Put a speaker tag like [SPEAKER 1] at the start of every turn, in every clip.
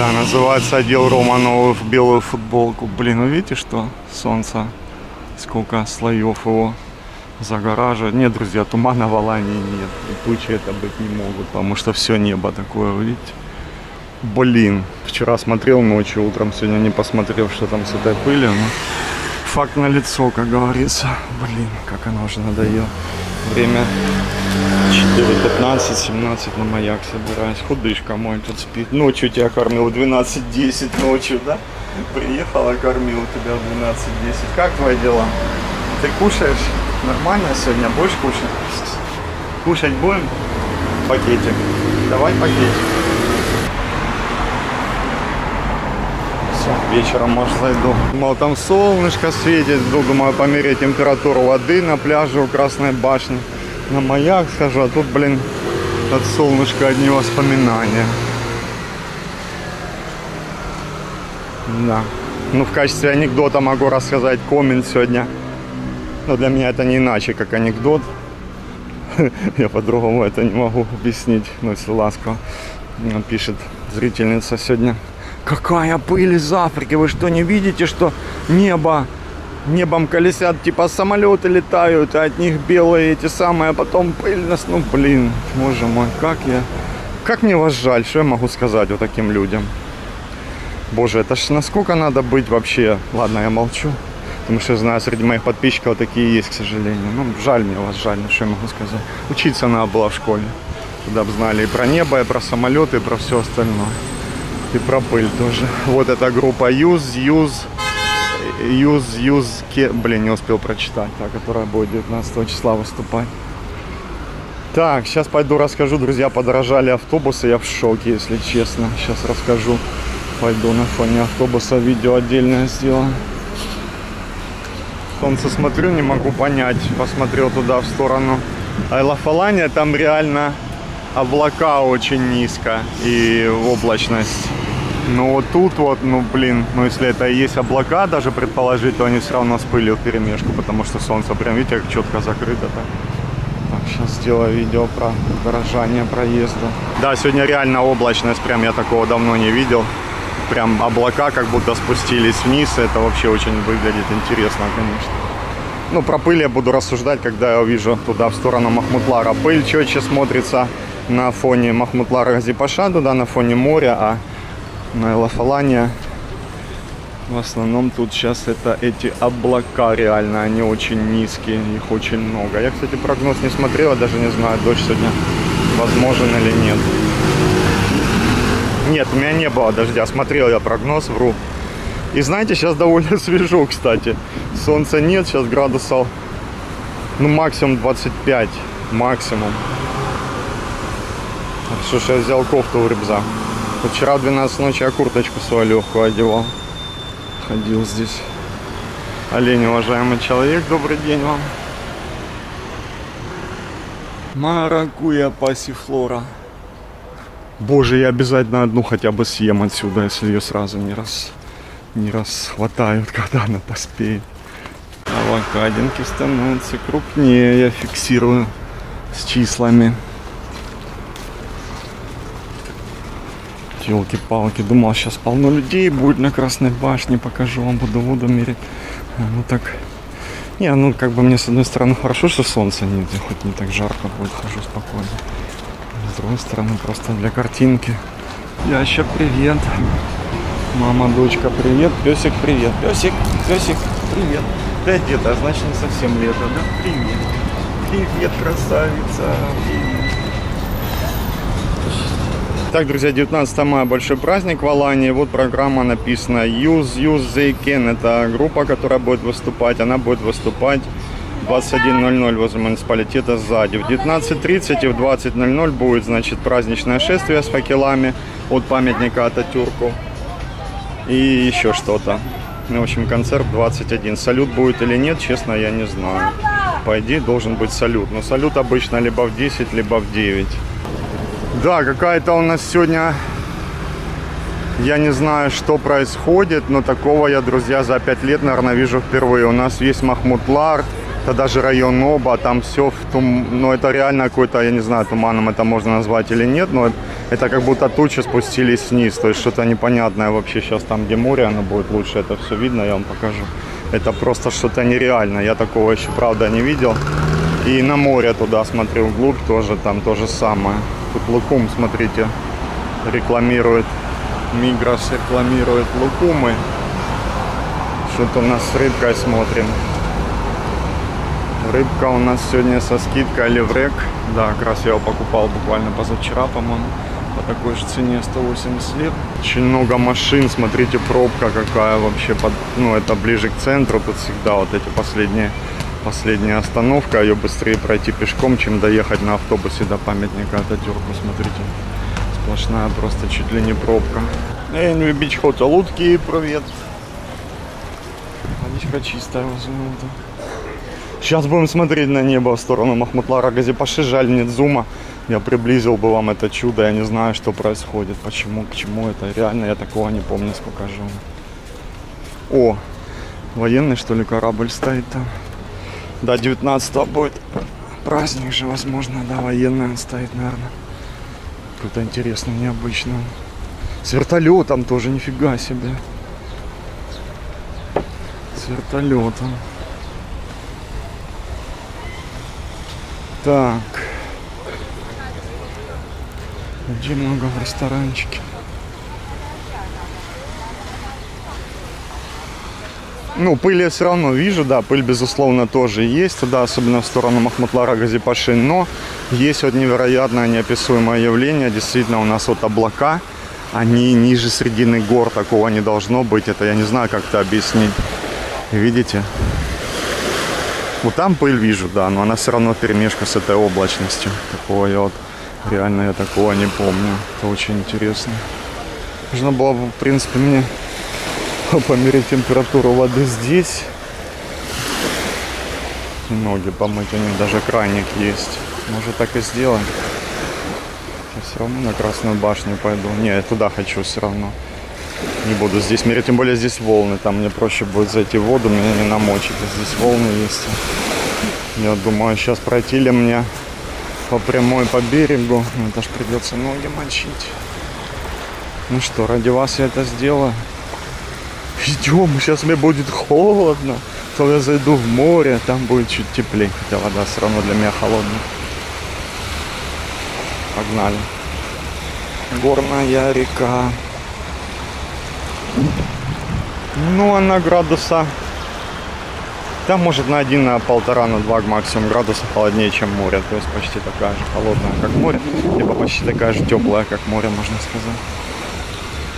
[SPEAKER 1] Да, называется отдел Романова в белую футболку. Блин, вы видите, что солнце, сколько слоев его загораживает. Нет, друзья, тумана в Алании нет. И тучи это быть не могут, потому что все небо такое, видите? Блин, вчера смотрел ночью, утром сегодня не посмотрел, что там с этой пылью. Но факт на лицо, как говорится. Блин, как она уже надоела. Время 4.15, 17 на маяк собираюсь. Худышка мой тут спит. Ночью тебя кормил в 12.10 ночью, да? Приехала, кормил тебя в 12.10. Как твои дела? Ты кушаешь? Нормально сегодня? Будешь кушать? Кушать будем? Пакетик. Давай пакетик. Вечером, может, зайду. Думал, там солнышко светит. Думаю, померить температуру воды на пляже у Красной башни. На маяк схожу, а тут, блин, от солнышка одни воспоминания. Да. Ну, в качестве анекдота могу рассказать коммент сегодня. Но для меня это не иначе, как анекдот. Я по-другому это не могу объяснить. Но если ласково пишет зрительница сегодня. Какая пыль из Африки! Вы что, не видите, что небо небом колесят, типа самолеты летают, а от них белые эти самые, а потом пыль нас, ну блин, боже мой, как я, как мне вас жаль, что я могу сказать вот таким людям. Боже, это ж насколько надо быть вообще, ладно, я молчу, потому что я знаю, среди моих подписчиков такие есть, к сожалению. Ну, жаль мне вас, жаль, что я могу сказать. Учиться надо было в школе, тогда бы знали и про небо, и про самолеты, и про все остальное. И про пыль тоже. Вот эта группа Use, Use, Юз, Юз, блин, не успел прочитать, та, которая будет 19 числа выступать. Так, сейчас пойду расскажу, друзья, подорожали автобусы, я в шоке, если честно. Сейчас расскажу, пойду на фоне автобуса видео отдельное сделаю. Солнце смотрю, не могу понять, посмотрел туда в сторону Айлафалания, там реально облака очень низко и облачность. Но вот тут вот, ну блин, ну если это и есть облака, даже предположить, то они все равно с пылью перемешку, потому что солнце прям, видите, как четко закрыто так. Так, сейчас сделаю видео про дорожание проезда. Да, сегодня реально облачность, прям я такого давно не видел. Прям облака как будто спустились вниз, это вообще очень выглядит интересно, конечно. Ну, про пыль я буду рассуждать, когда я увижу туда, в сторону Махмутлара. Пыль четче смотрится на фоне Махмутлара Газипаша, туда на фоне моря, а на Элафалане. В основном тут сейчас это эти облака реально, они очень низкие, их очень много. Я, кстати, прогноз не смотрел, даже не знаю, дождь сегодня возможен или нет. Нет, у меня не было дождя, смотрел я прогноз, вру. И знаете, сейчас довольно свежо, кстати. Солнца нет, сейчас градусов, ну, максимум 25, максимум. Что ж, я взял кофту в рюкзак. Вчера в 12 ночи я курточку свою легкую одевал. Ходил здесь. Олень, уважаемый человек, добрый день вам. Маракуя пассифлора. Боже, я обязательно одну хотя бы съем отсюда, если ее сразу не раз не расхватают, когда она поспеет. Авокадинки становятся крупнее, я фиксирую с числами. Елки-палки, думал, сейчас полно людей будет на Красной башне, покажу вам, буду воду мерить. А, ну так, не, ну как бы мне с одной стороны хорошо, что солнца нет, хоть не так жарко будет, хожу спокойно. С другой стороны, просто для картинки. Я еще привет. Мама, дочка, привет. Песик, привет. Песик, песик, привет. Ты одета, значит не совсем лето, да? Привет. Привет, красавица. Привет. Так, друзья, 19 мая большой праздник в Алании. Вот программа написана Use, Use They Can. Это группа, которая будет выступать. Она будет выступать 21.00 возле муниципалитета сзади. В 19.30 и в 20.00 будет, значит, праздничное шествие с факелами от памятника Ататюрку. И еще что-то. Ну, в общем, концерт 21. Салют будет или нет, честно, я не знаю. По идее, должен быть салют. Но салют обычно либо в 10, либо в 9. Да, какая-то у нас сегодня, я не знаю, что происходит, но такого я, друзья, за пять лет, наверное, вижу впервые. У нас есть Махмутлар, это даже район Оба, там все в том, ну это реально какой-то, я не знаю, туманом это можно назвать или нет, но Это как будто тучи спустились вниз, то есть что-то непонятное вообще сейчас там, где море, оно будет лучше это все видно, я вам покажу. Это просто что-то нереальное, я такого еще, правда, не видел. И на море туда смотрю, вглубь тоже, там то же самое. Тут Лукум, смотрите, рекламирует, Мигрос рекламирует Лукумы. Что-то у нас с рыбкой смотрим. Рыбка у нас сегодня со скидкой Леврек. Да, как раз я его покупал буквально позавчера, по-моему. По такой же цене 180 лет. Очень много машин, смотрите, пробка какая вообще. Под, ну, это ближе к центру. Тут всегда вот эти последние, последняя остановка. Ее быстрее пройти пешком, чем доехать на автобусе до памятника Ататюрку. Смотрите, сплошная просто чуть ли не пробка. Энви Бич Хотел Утки, привет. Водичка чистая возьмем-то. Сейчас будем смотреть на небо в сторону Махмутлара Газипаши. Жаль, нет зума. Я приблизил бы вам это чудо. Я не знаю, что происходит, почему, к чему это. Реально я такого не помню, сколько жил. О, военный, что ли, корабль стоит там. Да, 19 будет праздник же, возможно, да, военный стоит, наверное. Какой-то интересный, необычный. С вертолетом тоже, нифига себе. С вертолетом. Так. Где много в ресторанчике. Ну, пыль я все равно вижу, да, пыль, безусловно, тоже есть, да, особенно в сторону Махмутлара Газипаши, но есть вот невероятное, неописуемое явление, действительно, у нас вот облака, они ниже средины гор, такого не должно быть, это я не знаю, как это объяснить. Видите? Вот там пыль вижу, да, но она все равно перемешка с этой облачностью. Такого я вот реально я такого не помню. Это очень интересно. Нужно было бы, в принципе, мне померить температуру воды здесь. Ноги помыть, у них даже краник есть. Может так и сделаем. Все равно на Красную башню пойду. Не, я туда хочу все равно. Не буду здесь мерить, тем более здесь волны. Там мне проще будет зайти в воду, меня не намочить. А здесь волны есть. Я думаю, сейчас пройти ли мне по прямой по берегу. Это ж придется ноги мочить. Ну что, ради вас я это сделаю. Идем, сейчас мне будет холодно. То я зайду в море, там будет чуть теплее. Хотя вода все равно для меня холодная. Погнали. Горная река. Ну, она градуса... Там может на один, на полтора, на два максимум градуса холоднее, чем море. То есть почти такая же холодная, как море. Либо почти такая же теплая, как море, можно сказать.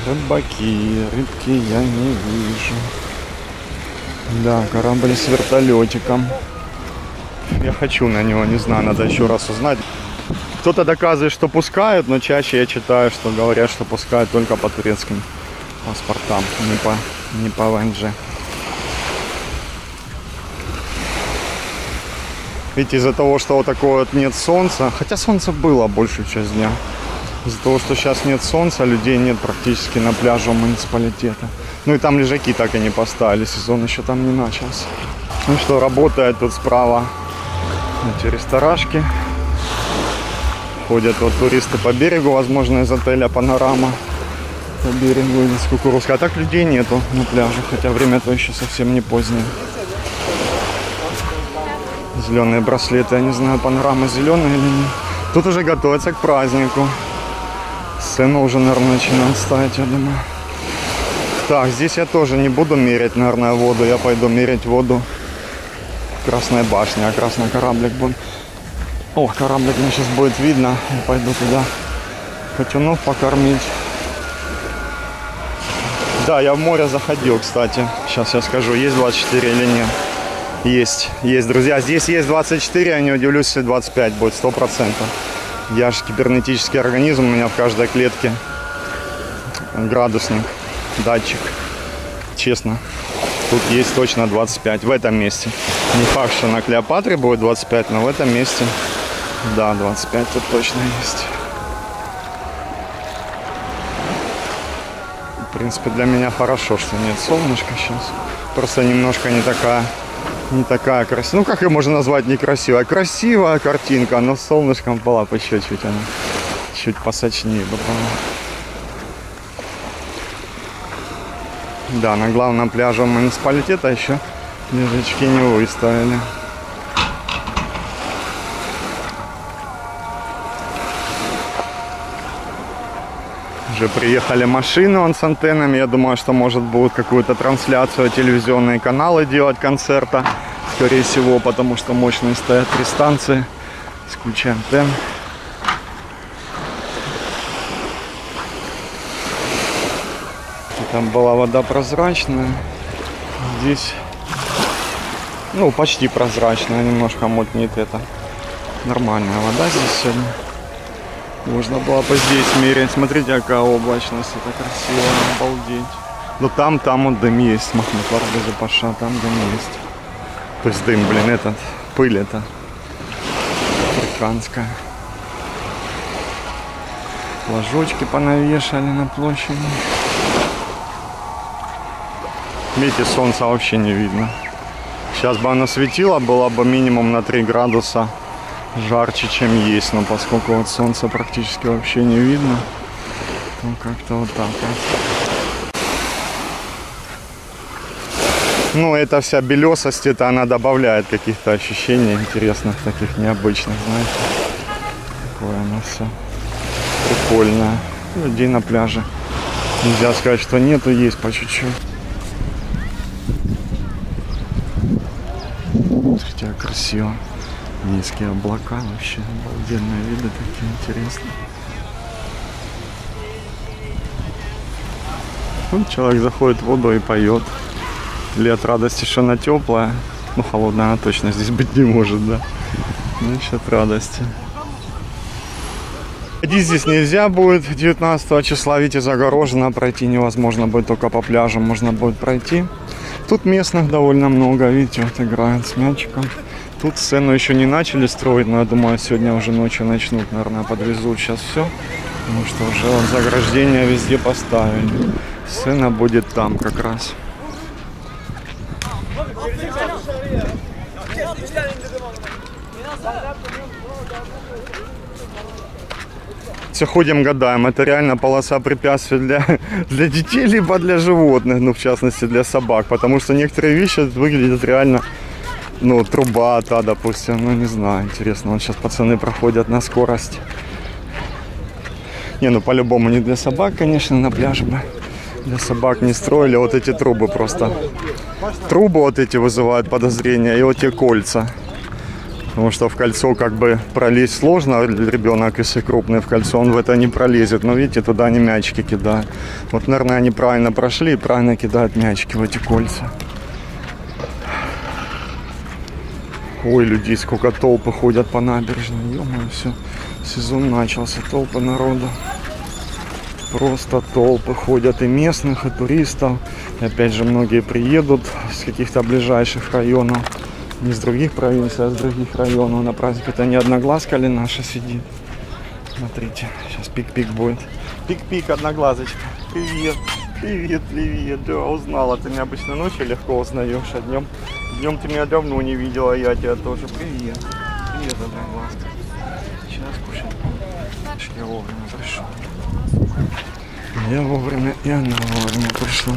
[SPEAKER 1] Рыбаки, рыбки я не вижу. Да, корабль с вертолетиком. Я хочу на него, не знаю, надо еще раз узнать. Кто-то доказывает, что пускают, но чаще я читаю, что говорят, что пускают только по турецким паспортам, не по, не по ВНЖ. Ведь из-за того, что вот такое вот нет солнца, хотя солнце было большую часть дня, из-за того, что сейчас нет солнца, людей нет практически на пляже муниципалитета. Ну и там лежаки так и не поставили, сезон еще там не начался. Ну что, работает тут справа эти ресторашки. Ходят вот туристы по берегу, возможно, из отеля «Панорама» по берегу из Кукурузка. А так людей нету на пляже, хотя время-то еще совсем не позднее. Зеленые браслеты, я не знаю, панорама зеленая или нет. Тут уже готовятся к празднику. Сцену уже, наверное, начинают ставить, я думаю. Так, здесь я тоже не буду мерять, наверное, воду. Я пойду мерять воду Красной башне, а красный кораблик будет. О, кораблик мне сейчас будет видно. Я пойду туда котенов покормить. Да, я в море заходил, кстати. Сейчас я скажу, есть 24 или нет. Есть, есть, друзья. Здесь есть 24, я не удивлюсь, если 25 будет, 100%. Я же кибернетический организм, у меня в каждой клетке градусник, датчик. Честно, тут есть точно 25 в этом месте. Не факт, что на Клеопатре будет 25, но в этом месте, да, 25 тут точно есть. В принципе, для меня хорошо, что нет солнышка сейчас. Просто немножко не такая, не такая красивая. Ну, как ее можно назвать некрасивая? Красивая картинка, но солнышком была по чуть-чуть она. чуть посочнее было. Да, на главном пляже муниципалитета еще лежачки не выставили. Уже приехали машины он с антеннами. Я думаю, что может будут какую-то трансляцию телевизионные каналы делать концерта. Скорее всего, потому что мощные стоят три станции кучей антенн. Там была вода прозрачная. Здесь, ну, почти прозрачная, немножко мутнит это. Нормальная вода здесь сегодня. Можно было бы здесь мерить. Смотрите, какая облачность. Это красиво, обалдеть. Но там, там вот дым есть. Махмуд Варгаза Паша, там дым есть. То есть дым, блин, этот, пыль это африканская. Ложочки понавешали на площади. Видите, солнца вообще не видно. Сейчас бы оно светило, было бы минимум на 3 градуса жарче, чем есть. Но поскольку вот солнца практически вообще не видно, то как-то вот так вот. Ну, эта вся белесость, это она добавляет каких-то ощущений интересных, таких необычных, знаете. Такое оно все прикольное. Людей на пляже. Нельзя сказать, что нету, есть по чуть-чуть. Хотя красиво. Низкие облака, вообще обалденные виды такие интересные. Вот человек заходит в воду и поет. От радости, что она теплая. Ну, холодная она точно здесь быть не может, да. Значит, от радости. Ходить здесь нельзя будет 19 числа, видите, загорожено, пройти невозможно будет только по пляжам, можно будет пройти. Тут местных довольно много, видите, вот играют с мячиком. Тут сцену еще не начали строить, но я думаю, сегодня уже ночью начнут, наверное, подвезут сейчас все. Потому что уже вот заграждение везде поставили. Сцена будет там как раз. Все ходим, гадаем. Это реально полоса препятствий для, для детей, либо для животных, ну, в частности, для собак. Потому что некоторые вещи выглядят реально, ну, труба та, допустим, ну, не знаю, интересно. Вот сейчас пацаны проходят на скорость. Не, ну, по-любому не для собак, конечно, на пляже бы. Для собак не строили. Вот эти трубы просто. Трубы вот эти вызывают подозрения. И вот эти кольца. Потому что в кольцо как бы пролезть сложно, ребенок, если крупный в кольцо, он в это не пролезет. Но видите, туда они мячики кидают. Вот, наверное, они правильно прошли и правильно кидают мячики в эти кольца. Ой, людей сколько толпы ходят по набережной. ё все, сезон начался, толпы народу. Просто толпы ходят и местных, и туристов. И опять же, многие приедут с каких-то ближайших районов не с других провинций, а с других районов на праздник. Это не одноглазка ли наша сидит? Смотрите, сейчас пик-пик будет. Пик-пик, одноглазочка. Привет, привет, привет. Да, узнала. Ты меня обычно ночью легко узнаешь, а днем, днем ты меня давно не видела, я тебя тоже. Привет, привет, одноглазка. Сейчас кушать. Я вовремя пришел. Я вовремя, и она вовремя пришла.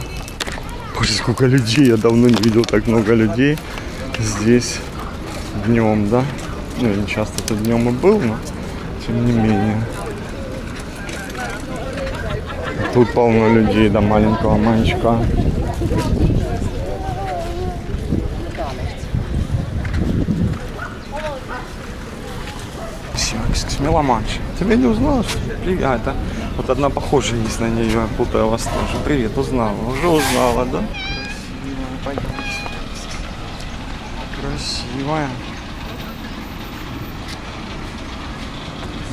[SPEAKER 1] Боже, сколько людей, я давно не видел так много людей здесь днем, да. Ну, не часто это днем и был, но тем не менее. Тут полно людей до маленького мальчика. Меломанш. Тебя не узнала, Привет. А, это вот одна похожая есть на нее, я путаю вас тоже. Привет, узнала. Уже узнала, да? Пойдем красивая.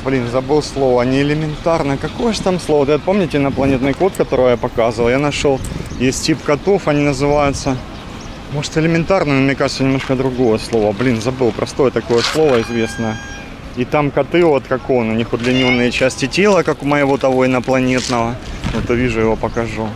[SPEAKER 1] Блин, забыл слово. Не элементарно. Какое же там слово? Да, помните инопланетный код, который я показывал? Я нашел. Есть тип котов, они называются... Может элементарно, но мне кажется немножко другое слово. Блин, забыл. Простое такое слово известное. И там коты, вот как он, у них удлиненные части тела, как у моего того инопланетного. Вот увижу его покажу.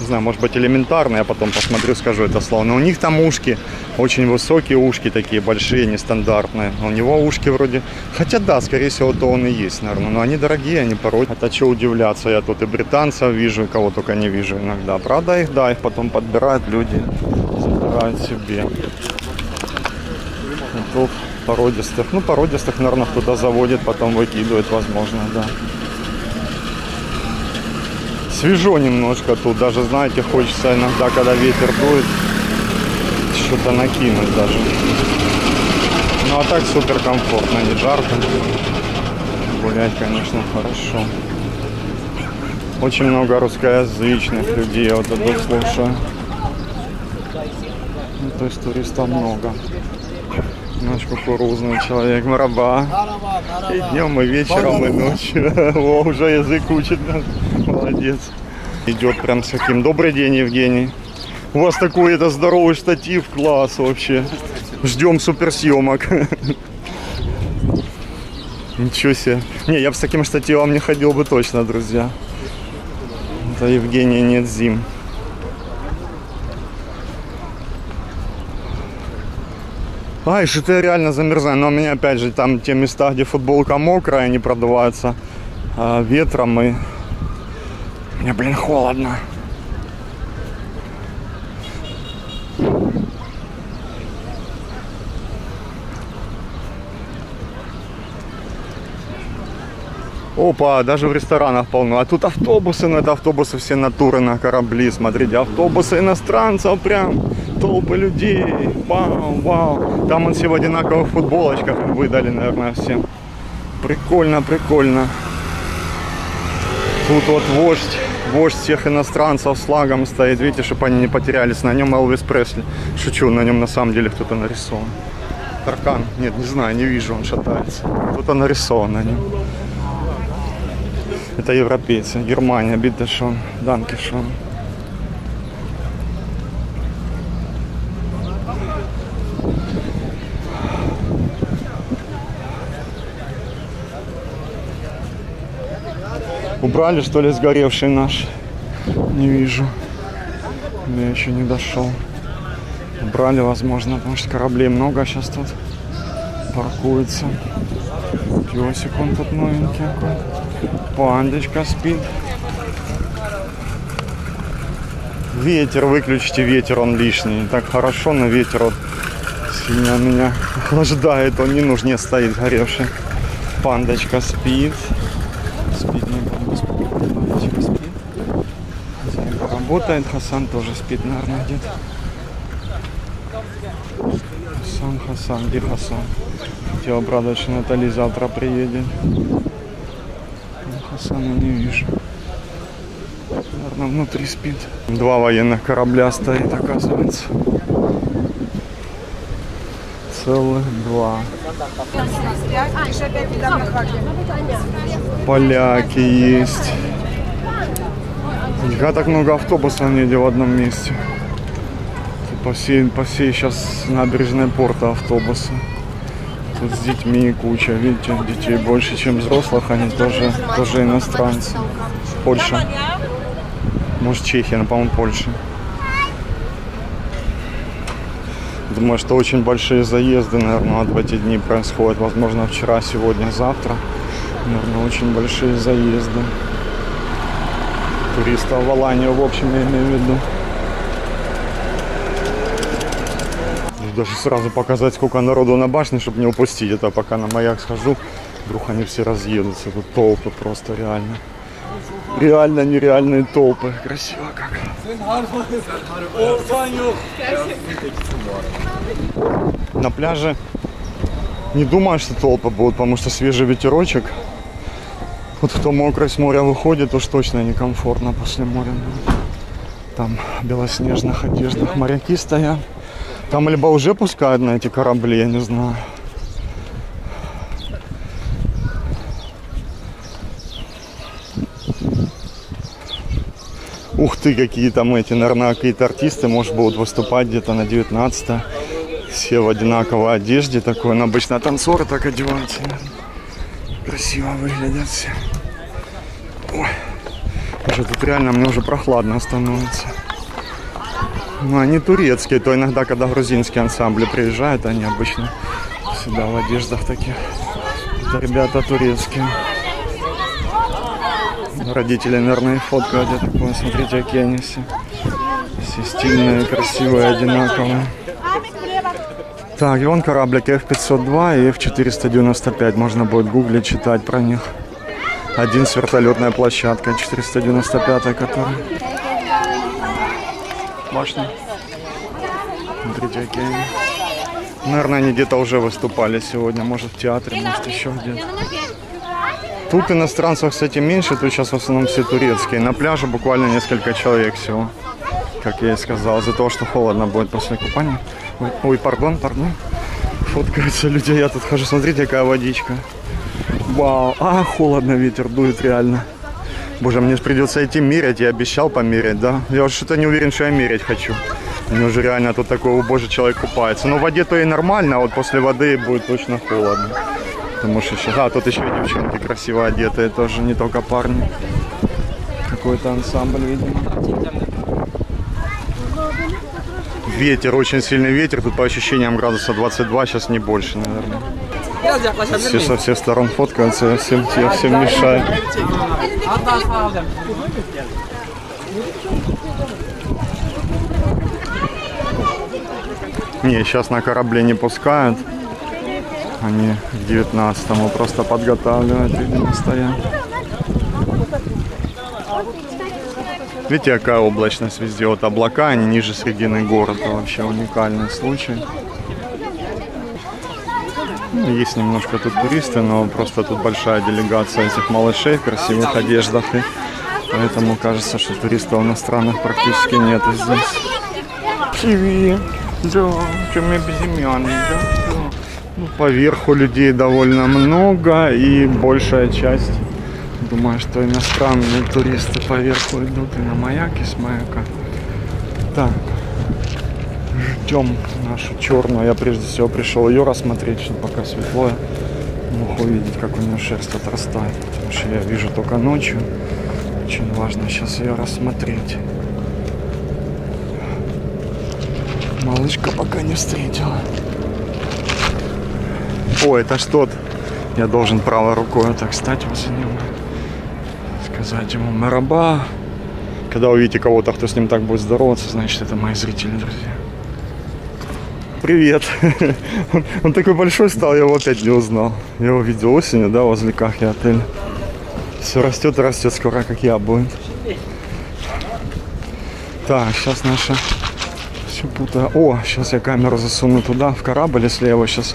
[SPEAKER 1] Не знаю, может быть элементарно, я потом посмотрю, скажу это слово. Но у них там ушки, очень высокие ушки такие, большие, нестандартные. А у него ушки вроде... Хотя да, скорее всего, то он и есть, наверное. Но они дорогие, они порой. Это что удивляться, я тут и британцев вижу, кого только не вижу иногда. Правда их, да, их потом подбирают люди, забирают себе. Тут породистых. Ну, породистых, наверное, кто-то заводит, потом выкидывает, возможно, да. Свежо немножко тут, даже, знаете, хочется иногда, когда ветер дует, что-то накинуть даже. Ну, а так супер комфортно, не жарко. Гулять, конечно, хорошо. Очень много русскоязычных людей, я вот тут слушаю. Ну, то есть туристов много. Наш кукурузный человек, мараба. И днем, и вечером, и ночью. О, уже язык учит. Молодец. Идет прям с каким. Добрый день, Евгений. У вас такой это здоровый штатив, класс вообще. Ждем суперсъемок. Ничего себе. Не, я бы с таким штативом не ходил бы точно, друзья. Это Евгения нет зим. Ай, что-то реально замерзаю. Но у меня опять же там те места, где футболка мокрая, они продуваются а, ветром и мне, блин, холодно. Опа, даже в ресторанах полно. А тут автобусы, но это автобусы все натуры на корабли. Смотрите, автобусы иностранцев прям. Толпы людей. Вау, вау. Там он все в одинаковых футболочках выдали, наверное, всем. Прикольно, прикольно. Тут вот вождь, вождь всех иностранцев с флагом стоит. Видите, чтобы они не потерялись. На нем Элвис Пресли. Шучу, на нем на самом деле кто-то нарисован. Таркан. Нет, не знаю, не вижу, он шатается. Кто-то нарисован на нем. Это европейцы. Германия, Bitte schön, Danke schön. Убрали, что ли, сгоревший наш? Не вижу. Я еще не дошел. Убрали, возможно, потому что кораблей много сейчас тут паркуется. Песик он тут новенький. Пандочка спит. Ветер, выключите ветер, он лишний. Так хорошо, но ветер вот сильно меня охлаждает. Он не нужнее стоит горевший. Пандочка спит. Спит, не беспокоить. Пандочка спит. Зайка работает. Хасан тоже спит, наверное, где-то. Хасан, Хасан, где Хасан? Хотел обрадовать, что Натали завтра приедет. Хасана не вижу. Наверное, внутри спит. Два военных корабля стоит, оказывается. Целых два. Поляки есть. Никогда так много автобусов не в одном месте. По всей, по всей сейчас набережной порта автобусы. Тут с детьми куча, видите, детей больше, чем взрослых, они тоже, тоже иностранцы. Польша. Может Чехия, но, по-моему, Польша. Думаю, что очень большие заезды, наверное, в эти дни происходят. Возможно, вчера, сегодня, завтра. Наверное, очень большие заезды. Туристов в Аланию, в общем, я имею в виду. Даже сразу показать, сколько народу на башне, чтобы не упустить это, пока на маяк схожу. Вдруг они все разъедутся. Тут толпы просто реально. Реально нереальные толпы. Красиво как. На пляже не думаю, что толпы будут, потому что свежий ветерочек. Вот кто мокрый с моря выходит, уж точно некомфортно после моря будет. Там белоснежных одеждах моряки стоят. Там либо уже пускают на эти корабли, я не знаю. Ух ты, какие там эти, наверное, какие-то артисты, может, будут выступать где-то на 19 -е. Все в одинаковой одежде такой. Но обычно танцоры так одеваются. Красиво выглядят все. Ой. Уже тут реально мне уже прохладно становится. Ну, они турецкие, то иногда, когда грузинские ансамбли приезжают, они обычно сюда в одеждах таких. Это ребята турецкие. Родители, наверное, фоткают. Я такой, смотрите, какие они все. Все стильные, красивые, одинаковые. Так, и вон кораблик F-502 и F-495. Можно будет гуглить, читать про них. Один с вертолетная площадка, 495 которая. Башня. Смотрите, они. Наверное, они где-то уже выступали сегодня. Может, в театре, может, еще где-то. Тут иностранцев, кстати, меньше. Тут сейчас в основном все турецкие. На пляже буквально несколько человек всего. Как я и сказал, за то, что холодно будет после купания. Ой, ой пардон, пардон. Фоткаются люди. Я тут хожу. Смотрите, какая водичка. Вау. А, холодно, ветер дует реально. Боже, мне придется идти мерять. Я обещал померять, да? Я уже что-то не уверен, что я мерять хочу. Мне уже реально тут такой, о боже, человек купается. Но в воде то и нормально, а вот после воды будет точно холодно. Потому что сейчас... А, тут еще и девчонки красиво одетые, тоже не только парни. Какой-то ансамбль, видимо. Ветер, очень сильный ветер. Тут по ощущениям градуса 22, сейчас не больше, наверное. Все со всех сторон фоткаются, я всем, я всем мешаю. Не, сейчас на корабле не пускают. Они к 19-му просто подготавливают, видимо, стоят. Видите, какая облачность везде. Вот облака, они ниже средины города. Вообще уникальный случай. Ну, есть немножко тут туристы, но просто тут большая делегация этих малышей в красивых одеждах. И поэтому кажется, что туристов иностранных практически нет здесь. Привет. Да, что мы безымянный, да? Ну, поверху людей довольно много и большая часть, думаю, что иностранные туристы поверху идут и на маяк, и с маяка. Так, ждем нашу черную. Я прежде всего пришел ее рассмотреть, чтобы пока светло мог увидеть, как у нее шерсть отрастает. Потому что я вижу только ночью. Очень важно сейчас ее рассмотреть. Малышка пока не встретила. О, это что? Я должен правой рукой так стать возле него. Сказать ему мараба. Когда увидите кого-то, кто с ним так будет здороваться, значит это мои зрители, друзья. Привет. Он такой большой стал, я его опять не узнал. Я его видел осенью, да, возле Кахи отель. Все растет и растет, скоро как я будет. Так, сейчас наша все путаю. О, сейчас я камеру засуну туда, в корабль, если я его сейчас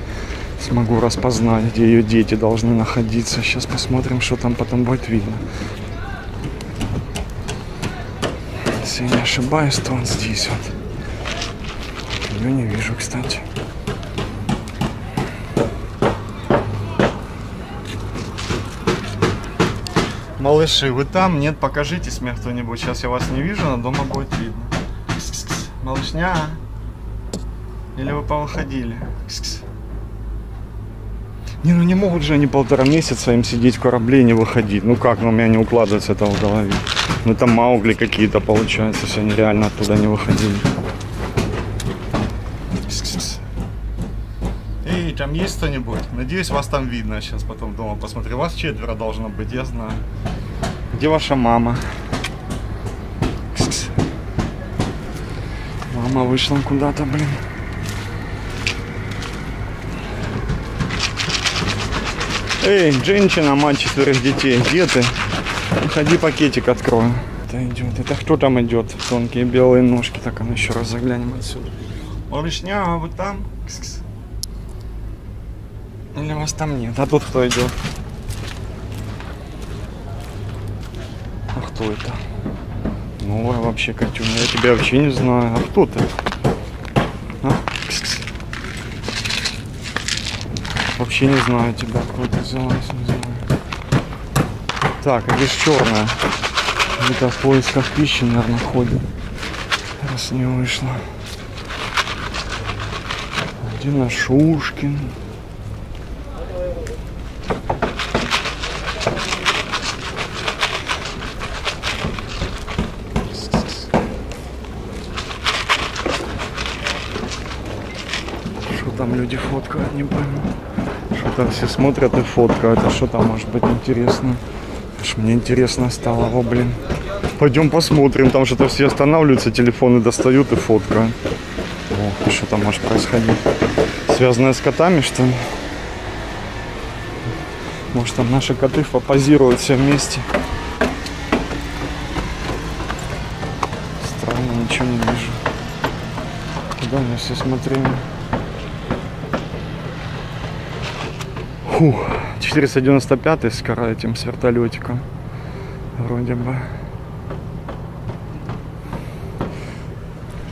[SPEAKER 1] смогу распознать, где ее дети должны находиться. Сейчас посмотрим, что там потом будет видно. Если я не ошибаюсь, то он здесь вот. Ее не вижу, кстати. Малыши, вы там? Нет, покажитесь мне кто-нибудь. Сейчас я вас не вижу, но дома будет видно. Кс -кс -кс. Малышня. Или вы повыходили? Не, ну не могут же они полтора месяца им сидеть в корабле и не выходить. Ну как, ну у меня не укладывается это в голове. Ну там маугли какие-то получается, если они реально оттуда не выходили. Эй, там есть кто-нибудь? Надеюсь, вас там видно. Сейчас потом дома посмотрю. Вас четверо должно быть, я знаю. Где ваша мама? Мама вышла куда-то, блин. Эй, женщина, мать четверых детей, где ты? Ходи пакетик открою. Это идет. Это кто там идет? Тонкие белые ножки. Так, а ну еще раз заглянем отсюда. Малышня, а вы там? Кс-кс. Или вас там нет? А тут кто идет? А кто это? Новая вообще Катюня. Я тебя вообще не знаю. А кто ты? А? Кс-кс. Вообще не знаю тебя, откуда ты взялась, не знаю. Так, а здесь черная. Где-то в поисках пищи, наверное, ходит. Раз не вышла. Дина Шушкин. Люди фоткают, не пойму. Что там все смотрят и фоткают, а что там может быть интересно? Аж мне интересно стало, о, блин. Пойдем посмотрим, там что-то все останавливаются, телефоны достают и фоткают. О, что там может происходить? Связанное с котами, что ли? Может там наши коты попозируют все вместе. Странно, ничего не вижу. Куда они все смотрели? Фух, 495 с кара этим с вертолетиком. Вроде бы.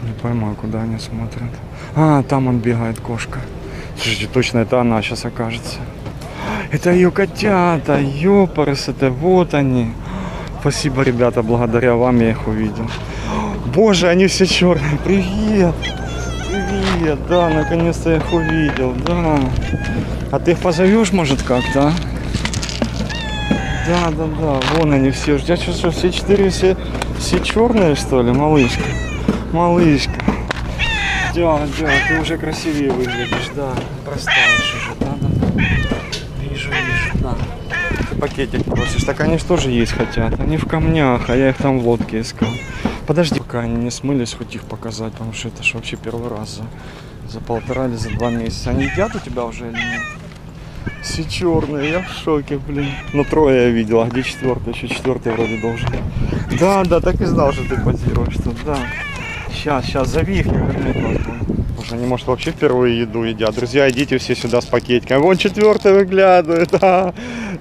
[SPEAKER 1] Не пойму, куда они смотрят. А, там он бегает, кошка. Слушайте, точно это она сейчас окажется. Это ее котята, ёпарас, это вот они. Спасибо, ребята, благодаря вам я их увидел. Боже, они все черные. Привет. Привет, да, наконец-то я их увидел, да. А ты их позовешь, может, как, да? Да, да, да, вон они все. Я чувствую, все четыре, все, все черные, что ли, малышка? Малышка. Да, да, ты уже красивее выглядишь, да. Простаешь уже, да, да, да. Вижу, вижу, да. Ты пакетик просишь. Так они же тоже есть хотят. Они в камнях, а я их там в лодке искал. Подожди, пока они не смылись, хоть их показать, потому что это же вообще первый раз за, за полтора или за два месяца. Они едят у тебя уже или нет? Все черные, я в шоке, блин. Ну трое я видел, а где четвертый? Еще четвертый вроде должен. Да, да, так и знал, что ты позируешь тут, да. Сейчас, сейчас, зови их, я вернуть Боже, они, может, вообще впервые еду едят. Друзья, идите все сюда с пакетиками. Вон четвертый выглядывает, а.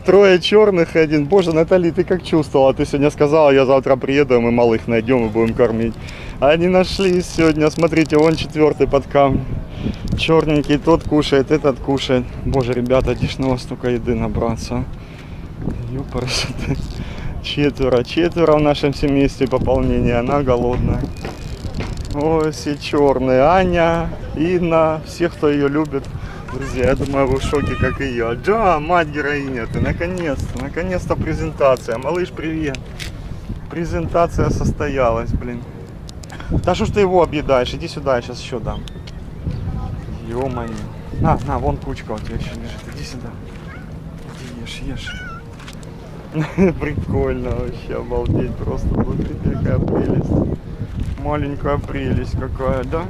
[SPEAKER 1] Трое черных и один. Боже, Натали, ты как чувствовала? Ты сегодня сказала, я завтра приеду, и мы малых найдем и будем кормить. Они нашлись сегодня. Смотрите, вон четвертый под камнем. Черненький, тот кушает, этот кушает. Боже, ребята, где на вас столько еды набраться? Ёпарас, четверо, четверо в нашем семействе пополнение, она голодная. Ой, все черные. Аня, Инна, все, кто ее любит. Друзья, я думаю, вы в шоке, как и я. Да, мать героиня ты, наконец-то, наконец-то презентация. Малыш, привет. Презентация состоялась, блин. Да что ж ты его объедаешь? Иди сюда, я сейчас еще дам. Ё-моё. На, на, вон кучка у тебя еще лежит. Иди сюда. Иди ешь, ешь. Прикольно вообще, обалдеть просто. Смотрите, какая прелесть. Маленькая прелесть какая, да?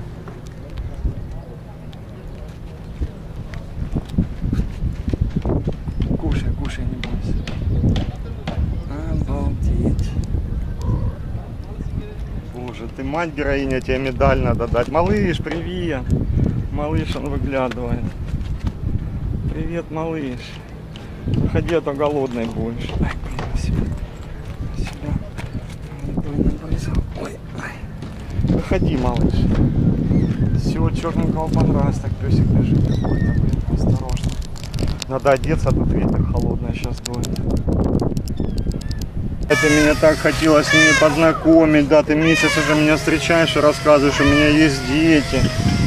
[SPEAKER 1] Кушай, кушай, не бойся. Обалдеть. Боже, ты мать героиня, тебе медаль надо дать. Малыш, привет. Малыш, он выглядывает. Привет, малыш. Ходи, а то голодный будешь. Ай, блин, себя. Себя. Ой, ай. Выходи, малыш. Все, черненького понравилось. Так, песик лежит какой-то, блин, осторожно. Надо одеться, а тут ветер холодный сейчас будет. Это меня так хотелось с ними познакомить, да, ты месяц уже меня встречаешь и рассказываешь, у меня есть дети.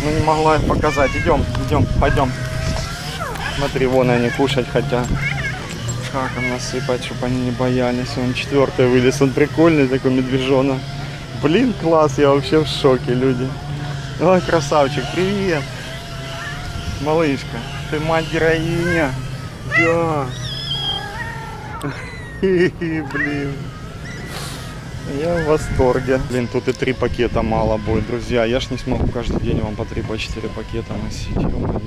[SPEAKER 1] Ну не могла их показать. Идем, идем, пойдем. Смотри, вон они кушать хотят. Как им насыпать, чтобы они не боялись. Он четвертый вылез, он прикольный такой медвежонок. Блин, класс, я вообще в шоке, люди. Ой, красавчик, привет. Малышка, ты мать героиня. Да. Блин. Я в восторге. Блин, тут и три пакета мало будет, друзья. Я ж не смогу каждый день вам по три, по четыре пакета носить. Вот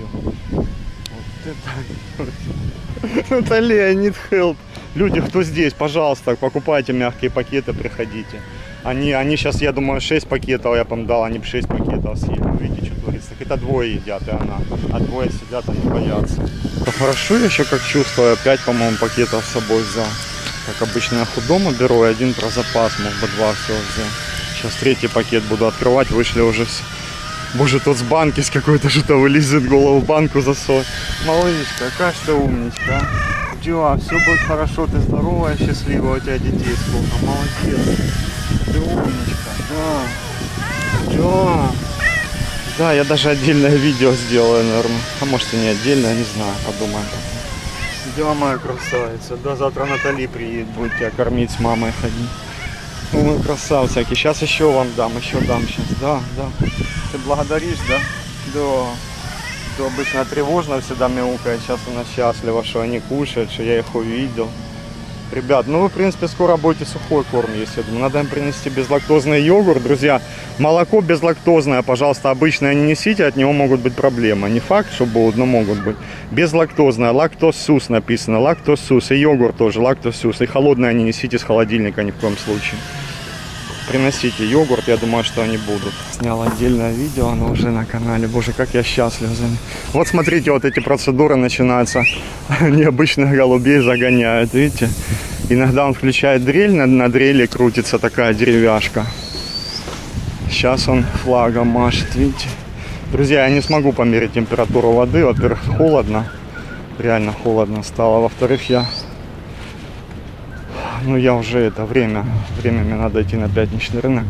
[SPEAKER 1] это... I need help. Люди, кто здесь, пожалуйста, покупайте мягкие пакеты, приходите. Они, они сейчас, я думаю, 6 пакетов я вам дал, они бы 6 пакетов съели. Видите, что творится. Это двое едят, и она. А двое сидят, они боятся. Хорошо я еще как чувствую, 5, по-моему, пакетов с собой взял. Как обычно я худому беру, и один про запас, может быть, два все взял. Сейчас третий пакет буду открывать, вышли уже все. Боже, тот с банки с какой-то что-то вылезет голову в банку засовывает. Малышка, какая ты умничка, а? Да, все будет хорошо, ты здоровая, счастливая, у тебя детей сколько, молодец. Ты умничка, да. Да. Да, я даже отдельное видео сделаю, наверное. А может и не отдельное, не знаю, подумаем. Да, моя красавица. Да, завтра Натали приедет, будет тебя кормить с мамой ходить. Ну, мы красавчики. Сейчас еще вам дам, еще дам сейчас. Да, да. Ты благодаришь, да? Да. Все обычно тревожно всегда мяукает. Сейчас она счастлива, что они кушают, что я их увидел. Ребят, ну вы, в принципе, скоро будете сухой корм есть. Я думаю, надо им принести безлактозный йогурт. Друзья, молоко безлактозное, пожалуйста, обычное не несите, от него могут быть проблемы. Не факт, что будут, но могут быть. Безлактозное, лактосус написано, лактосус. И йогурт тоже, лактосус. И холодное не несите с холодильника ни в коем случае. Приносите йогурт, я думаю, что они будут. Снял отдельное видео, оно уже на канале. Боже, как я счастлив за них. Вот смотрите, вот эти процедуры начинаются. Необычных голубей загоняют, видите? Иногда он включает дрель, на, на дрели крутится такая деревяшка. Сейчас он флагом машет, видите? Друзья, я не смогу померить температуру воды. Во-первых, холодно. Реально холодно стало. Во-вторых, я ну я уже это время, время мне надо идти на пятничный рынок.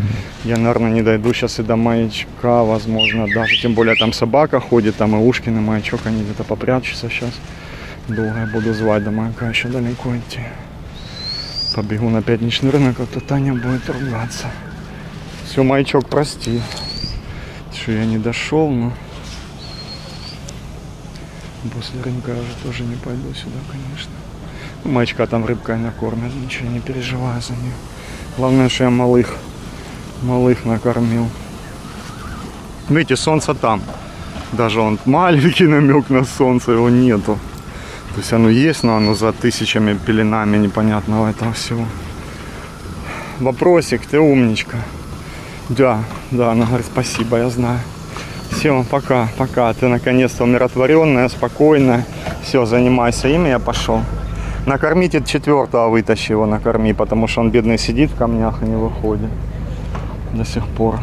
[SPEAKER 1] Я, наверное, не дойду сейчас и до маячка, возможно, даже, тем более там собака ходит, там и Ушкин, и маячок, они где-то попрячутся сейчас. Долго я буду звать до маяка, еще далеко идти. Побегу на пятничный рынок, а то Таня будет ругаться. Все, маячок, прости, что я не дошел, но после рынка я уже тоже не пойду сюда, конечно. Мачка там рыбкой накормят, ничего не переживаю за нее. Главное, что я малых, малых накормил. Видите, солнце там. Даже он маленький намек на солнце, его нету. То есть оно есть, но оно за тысячами пеленами непонятного этого всего. Вопросик, ты умничка. Да, да, она говорит, спасибо, я знаю. Все, пока, пока. Ты наконец-то умиротворенная, спокойная. Все, занимайся ими, я пошел. Накормите четвертого, вытащи его, накорми, потому что он бедный сидит в камнях и не выходит до сих пор.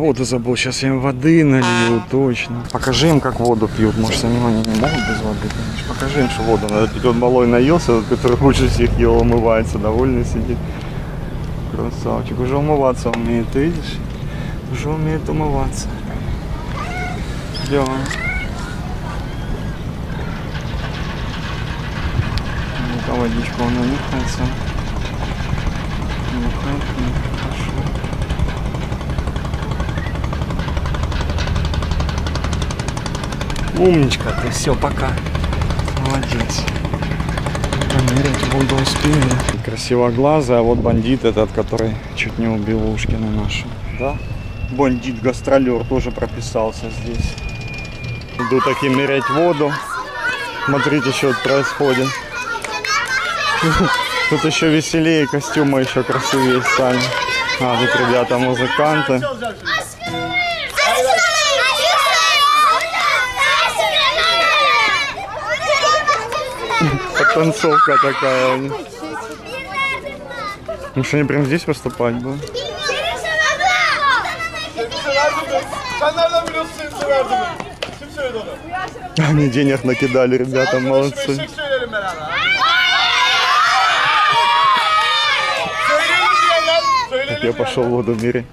[SPEAKER 1] Воду забыл. Сейчас я им воды налью, точно. Покажи им, как воду пьют. Может, они, они не могут без воды, конечно. Покажи им, что воду надо пить. Вот малой наелся, который лучше всех ел, умывается, довольный сидит. Красавчик. Уже умываться умеет, ты видишь? Уже умеет умываться. Да. Ну-ка, водичку он нюхается. Умничка ты, все, пока. Молодец. Померить воду успели. Красивоглазый, а вот бандит этот, который чуть не убил Ушкина нашу. Да? Бандит, гастролер тоже прописался здесь. Иду таки мерять воду. Смотрите, что тут происходит. Тут еще веселее, костюмы еще красивее стали. А, тут ребята музыканты. Подтанцовка такая. Ну что, они прям здесь выступать будут? Они денег накидали, ребята, молодцы.
[SPEAKER 2] Söyleyelim
[SPEAKER 1] Я пошел в воду мерить.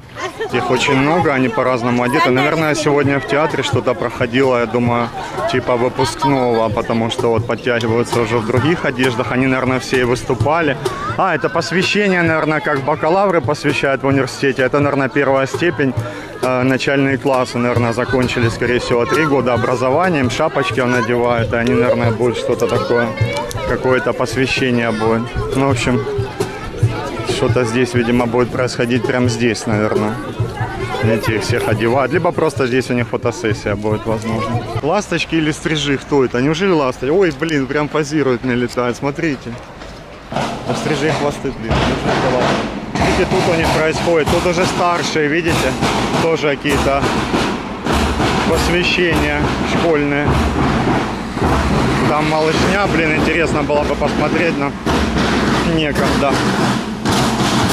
[SPEAKER 1] Их очень много, они по-разному одеты. Наверное, сегодня в театре что-то проходило, я думаю, типа выпускного, потому что вот подтягиваются уже в других одеждах. Они, наверное, все и выступали. А, это посвящение, наверное, как бакалавры посвящают в университете. Это, наверное, первая степень. Э, Начальные классы, наверное, закончили, скорее всего, три года образованием. Шапочки он надевает, и они, наверное, будут что-то такое, какое-то посвящение будет. Ну, в общем, что-то здесь, видимо, будет происходить прямо здесь, наверное. Эти всех одевают. Либо просто здесь у них фотосессия будет, возможно. Ласточки или стрижи, кто это? Неужели ласточки? Ой, блин, прям позируют мне летают, смотрите. У стрижей хвосты, ласточки? Видите, тут у них происходит. Тут уже старшие, видите? Тоже какие-то посвящения школьные. Там малышня, блин, интересно было бы посмотреть, но некогда.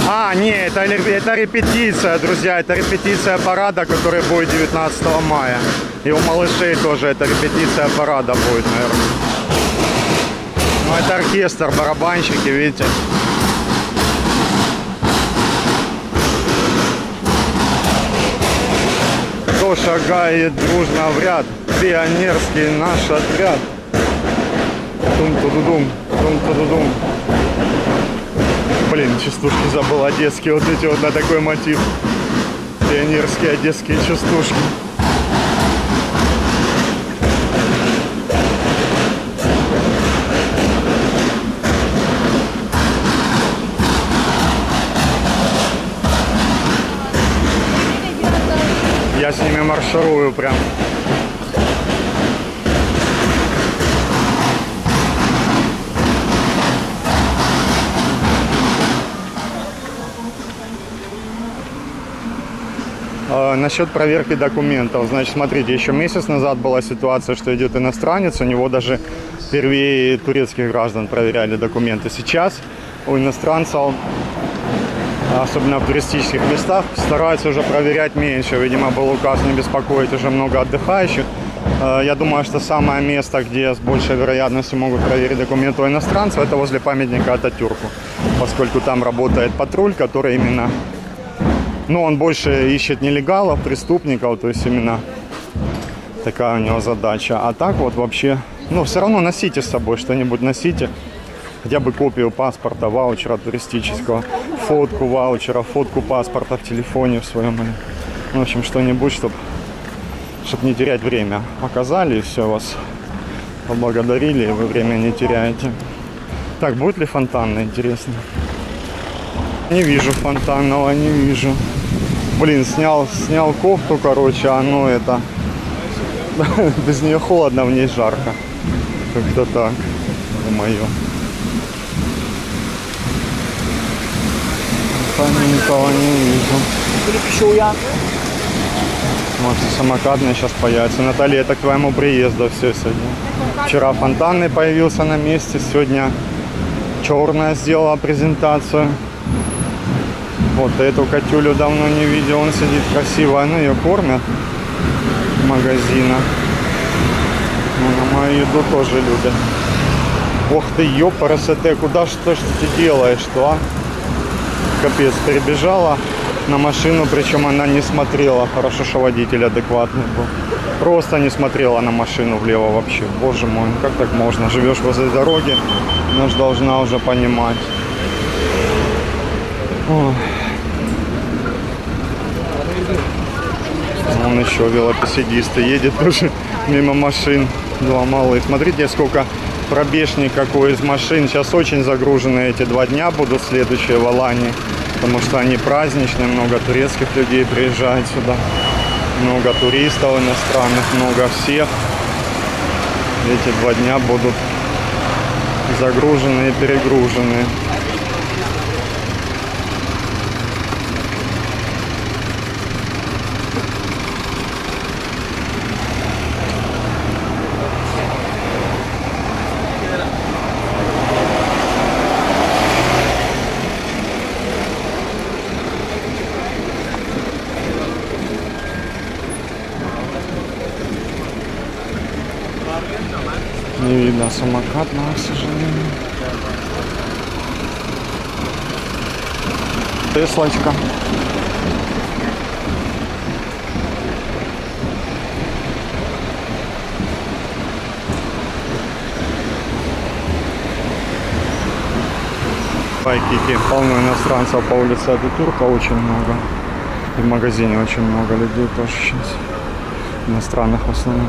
[SPEAKER 1] А, не, это, это репетиция, друзья, это репетиция парада, который будет 19 мая. И у малышей тоже это репетиция парада будет, наверное. Ну, это оркестр, барабанщики, видите. Кто шагает дружно в ряд, пионерский наш отряд. Тум-ту-ду-дум, тум-ту-ду-дум. Блин, частушки забыл одесские, вот эти вот на такой мотив. Пионерские одесские частушки. Я с ними марширую прям. А, Насчет проверки документов. Значит, смотрите, еще месяц назад была ситуация, что идет иностранец, у него даже впервые турецких граждан проверяли документы. Сейчас у иностранцев, особенно в туристических местах, стараются уже проверять меньше. Видимо, был указ не беспокоить уже много отдыхающих. Э, Я думаю, что самое место, где с большей вероятностью могут проверить документы у иностранцев, это возле памятника Ататюрку, поскольку там работает патруль, который именно ну, он больше ищет нелегалов, преступников, то есть именно такая у него задача. А так вот вообще, ну, все равно носите с собой что-нибудь, носите. Хотя бы копию паспорта, ваучера туристического, фотку ваучера, фотку паспорта в телефоне в своем. ну, В общем, что-нибудь, чтобы чтоб не терять время. Показали, и все, вас поблагодарили, и вы время не теряете. Так, будет ли фонтанно, интересно? Не вижу фонтанного, не вижу. Блин, снял, снял кофту, короче, а ну это... Без нее холодно, в ней жарко. Как-то так, мое. никого не вижу. Может, самокат мне сейчас появится. Наталья, это к твоему приезду все сегодня. Вчера фонтанный появился на месте, сегодня черная сделала презентацию. Вот эту Катюлю давно не видел, он сидит красиво, ну ее кормят магазина. Ну, на мою еду тоже любят. Ох ты, ёпарасете, куда что ж ты делаешь-то, а? Капец, перебежала на машину, причем она не смотрела. Хорошо, что водитель адекватный был. Просто не смотрела на машину влево вообще. Боже мой, ну как так можно? Живешь возле дороги, она же должна уже понимать. Ой. Вон еще велосипедисты едет тоже мимо машин. Два малых. Смотрите, сколько пробежник какой из машин. Сейчас очень загружены эти два дня будут следующие в Алании. Потому что они праздничные, много турецких людей приезжает сюда. Много туристов иностранных, много всех. Эти два дня будут загружены и перегружены. Не видно самокат, но, к сожалению. Теслочка. Байкики, полно иностранцев по улице Ататюрка, очень много. И в магазине очень много людей тоже сейчас. Иностранных в основном.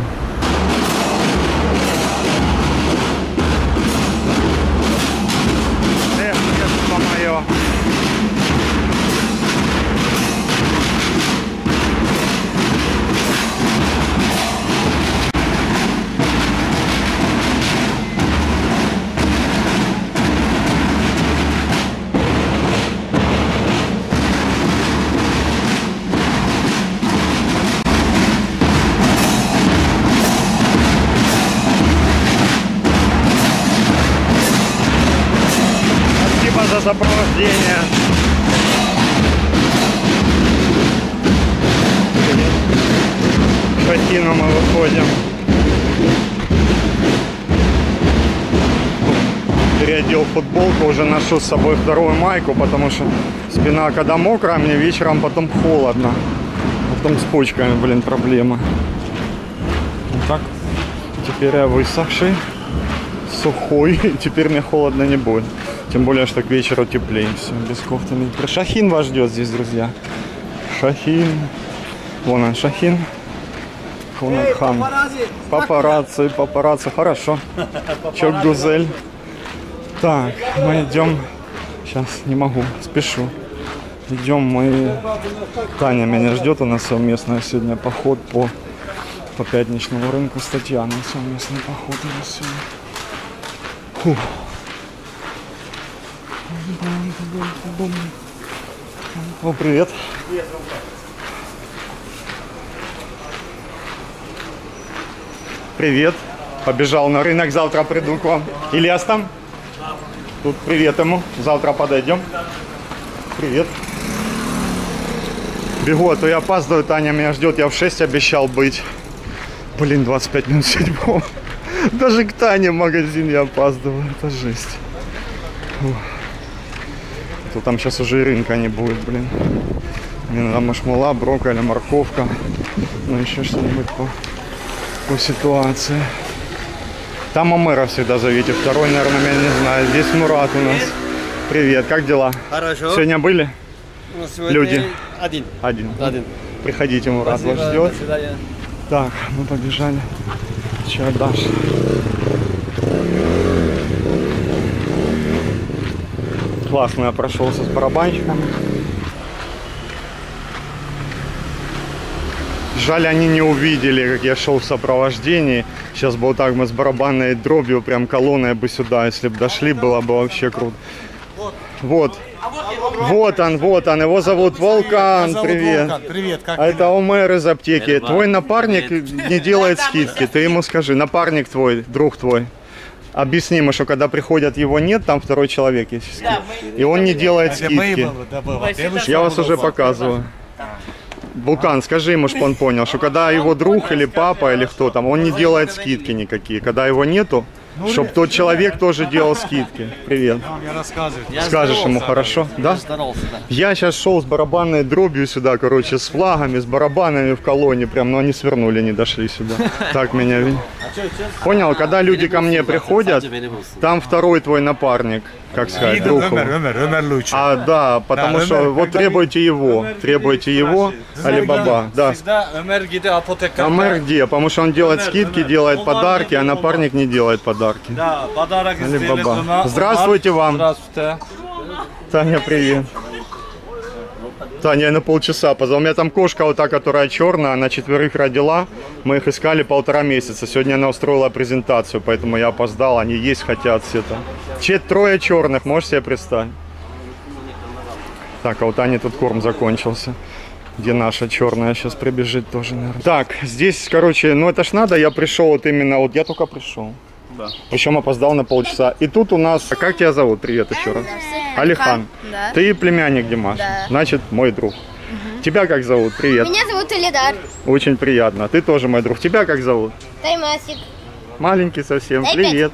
[SPEAKER 1] Сопровождение. К мы выходим. Переодел футболку, уже ношу с собой вторую майку, потому что спина когда мокрая, мне вечером потом холодно. Потом с почками, блин, проблема. Вот так. Теперь я высохший, сухой. Теперь мне холодно не будет. Тем более, что к вечеру теплее. Все, без кофты. придешь. Шахин вас ждет здесь, друзья. Шахин. Вон он, Шахин. Вон он, хан. Папарацци, папарацци. Хорошо. Чок Гузель. Так, мы идем. Сейчас не могу, спешу. Идем мы. Таня меня ждет. У нас совместный сегодня поход по по пятничному рынку с Татьяной. Совместный поход у нас сегодня. Фух. О, привет. Привет. Побежал на рынок, завтра приду к вам. Ильяс там? Тут привет ему. Завтра подойдем. Привет. Бегу, а то я опаздываю, Таня меня ждет. Я в 6 обещал быть. Блин, 25 минут седьмого. Даже к Тане в магазин я опаздываю. Это жесть. То там сейчас уже и рынка не будет, блин. Мне надо машмала, брокколи, морковка. Ну еще что-нибудь по, по ситуации. Там Амера всегда зовите. Второй, наверное, я не знаю. Здесь Мурат у нас. Привет, как дела?
[SPEAKER 3] Хорошо.
[SPEAKER 1] Сегодня были?
[SPEAKER 3] Ну, сегодня
[SPEAKER 1] люди.
[SPEAKER 3] Один.
[SPEAKER 1] Один.
[SPEAKER 3] Один.
[SPEAKER 1] Приходите, Мурат вас
[SPEAKER 3] Спасибо,
[SPEAKER 1] ждет.
[SPEAKER 3] До свидания.
[SPEAKER 1] Так, мы побежали. Че дашь? Классно я прошелся с барабанщиком. Жаль, они не увидели, как я шел в сопровождении. Сейчас бы вот так мы с барабанной дробью, прям колонной бы сюда, если бы дошли, было бы вообще круто. Вот. Вот он, вот он. Его зовут Волкан. Привет.
[SPEAKER 2] Привет, как
[SPEAKER 1] А это Омер из аптеки. Твой напарник не делает скидки. Ты ему скажи, напарник твой, друг твой. Объясни ему, что когда приходят, его нет, там второй человек есть. И он не делает скидки. Я вас уже показываю. Вулкан, скажи ему, чтобы он понял, что когда его друг или папа или кто там, он не делает скидки никакие. Когда его нету, чтобы тот человек тоже делал скидки. Привет.
[SPEAKER 2] Я рассказываю.
[SPEAKER 1] Скажешь ему хорошо, да? Я сейчас шел с барабанной дробью сюда, короче, с флагами, с барабанами в колонне, прям, но они свернули, не дошли сюда. Так меня ви- Понял, когда люди ко мне приходят, там второй твой напарник, как сказать, друг его.
[SPEAKER 2] Ömer, Ömer, Ömer лучше.
[SPEAKER 1] А, да, потому
[SPEAKER 2] Да,
[SPEAKER 1] что
[SPEAKER 2] Ömer,
[SPEAKER 1] вот требуйте его, требуйте его, Алибаба, да.
[SPEAKER 4] Всегда
[SPEAKER 1] где? Потому что он делает
[SPEAKER 4] Ömer,
[SPEAKER 1] скидки,
[SPEAKER 4] Ömer.
[SPEAKER 1] делает
[SPEAKER 4] Он
[SPEAKER 1] подарки, а напарник не делает подарки.
[SPEAKER 4] Да, подарок
[SPEAKER 1] Алибаба. Здравствуйте вам.
[SPEAKER 4] Здравствуйте.
[SPEAKER 1] Таня, привет. Таня, на полчаса позвал. У меня там кошка вот та, которая черная, она четверых родила. Мы их искали полтора месяца. Сегодня она устроила презентацию, поэтому я опоздал. Они есть хотят все там. Че, трое черных, можешь себе представить? Так, а у Тани тут корм закончился. Где наша черная сейчас прибежит тоже, наверное. Так, здесь, короче, ну это ж надо, я пришел вот именно, вот я только пришел.
[SPEAKER 4] Да.
[SPEAKER 1] Причем опоздал на полчаса. И тут у нас, а как тебя зовут? Привет еще раз. Алихан.
[SPEAKER 5] Да.
[SPEAKER 1] Ты племянник Димаш.
[SPEAKER 5] Да.
[SPEAKER 1] Значит, мой друг. Тебя как зовут? Привет.
[SPEAKER 5] Меня зовут Илидар.
[SPEAKER 1] Очень приятно. Ты тоже мой друг. Тебя как зовут?
[SPEAKER 5] Таймасик.
[SPEAKER 1] Маленький совсем.
[SPEAKER 5] Дай
[SPEAKER 1] Привет.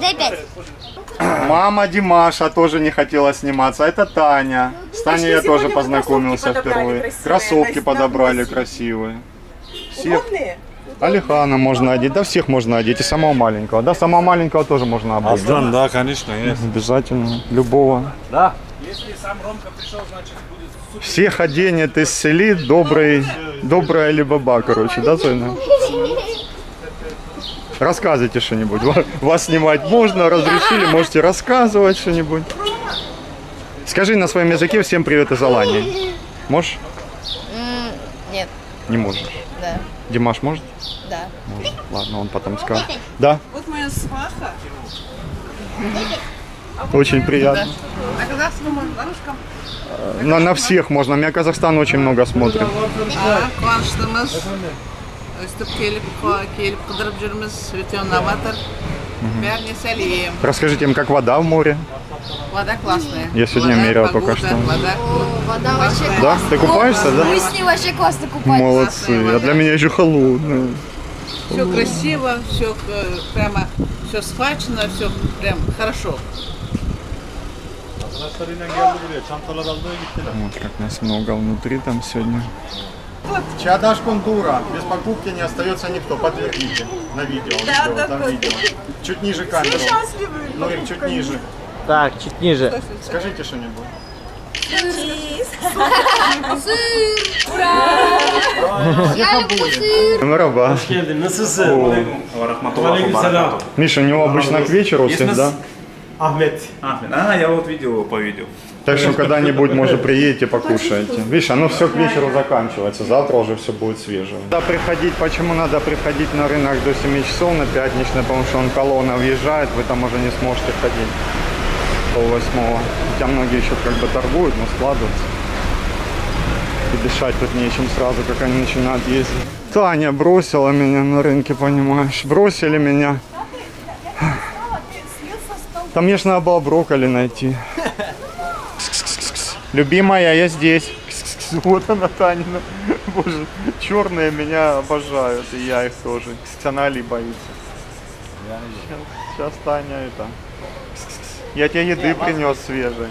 [SPEAKER 5] Дай пять.
[SPEAKER 1] Мама Димаша тоже не хотела сниматься. Это Таня. С Таней я тоже познакомился впервые. Кроссовки подобрали красивые. Всех. Алихана можно одеть. Да всех можно одеть. И самого маленького. Да, самого маленького тоже можно обуть.
[SPEAKER 2] Azdan да, конечно, есть.
[SPEAKER 1] Обязательно. Любого.
[SPEAKER 4] Да.
[SPEAKER 1] Всех оденет, исцелит добрый, добрая Алибаба, короче, да, Зойна? Рассказывайте что-нибудь. Ва- Вас снимать можно, разрешили, можете рассказывать что-нибудь. Скажи на своем языке всем привет из Алании. Можешь?
[SPEAKER 5] Нет.
[SPEAKER 1] Не можешь. Димаш может?
[SPEAKER 5] Да.
[SPEAKER 1] Может. Ладно, он потом скажет. Да?
[SPEAKER 6] Вот моя сваха.
[SPEAKER 1] Очень приятно.
[SPEAKER 6] А мамой бабушкам?
[SPEAKER 1] На, на всех можно. Меня Казахстан очень много смотрит.
[SPEAKER 6] А, қуаныштымыз өстіп келіп қ- келіп қыдырып жүрміз өте ұнап жатыр Мерни с алием.
[SPEAKER 1] Расскажите им, как вода в море.
[SPEAKER 6] Вода классная.
[SPEAKER 1] Я сегодня
[SPEAKER 6] Вода,
[SPEAKER 1] мерял
[SPEAKER 6] погода,
[SPEAKER 1] только что.
[SPEAKER 6] Вода.
[SPEAKER 5] Вода вообще
[SPEAKER 1] Да?
[SPEAKER 5] классно.
[SPEAKER 1] Ты купаешься, да?
[SPEAKER 5] Мы с ней вообще классно купались.
[SPEAKER 1] Молодцы.
[SPEAKER 6] вода.
[SPEAKER 1] А для меня еще холодная.
[SPEAKER 6] Все красиво, все прямо, все схвачено, все прям хорошо.
[SPEAKER 2] Arkadaşlarıyla geldi buraya. Çantalar almaya gittiler.
[SPEAKER 1] Вот как нас много внутри там сегодня. Чаташ Кунтура. Без покупки не остается никто. Подтвердите. На видео. видео, там видео. Чуть ниже камеру. Ну, Рим, чуть ниже.
[SPEAKER 3] Так, чуть ниже.
[SPEAKER 1] Скажите что-нибудь.
[SPEAKER 5] Сыр.
[SPEAKER 1] Мараба.
[SPEAKER 4] geldin. Nasılsın? Aleykümselam.
[SPEAKER 1] Миша, у него обычно к вечеру всегда.
[SPEAKER 4] Ahmet.
[SPEAKER 7] Ахмед. А, я вот видео по видео.
[SPEAKER 1] Так что когда-нибудь, может, приедете, покушаете. Видишь, оно все к вечеру заканчивается. Завтра уже все будет свежее. Надо приходить, почему надо приходить на рынок до 7 часов на пятничный, потому что он колонна въезжает, вы там уже не сможете ходить пол восьмого. Хотя многие еще как бы торгуют, но складываются. И дышать тут нечем сразу, как они начинают ездить. Таня бросила меня на рынке, понимаешь? Бросили меня. Там мне ж надо было брокколи найти. Любимая, я здесь. Вот она, Танина. Боже, черные меня обожают, и я их тоже. Она Али боится. Сейчас, сейчас Таня это. Я тебе еды принес свежей.